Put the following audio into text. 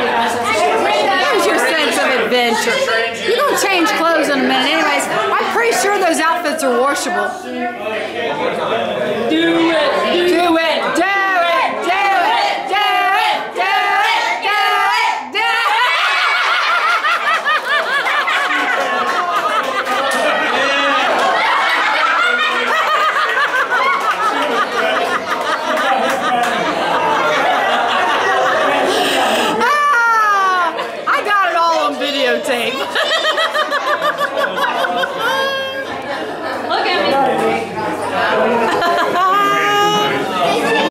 Here's your sense of adventure. You don't change clothes in a minute anyways. I'm pretty sure those outfits are washable. Dude. videotape.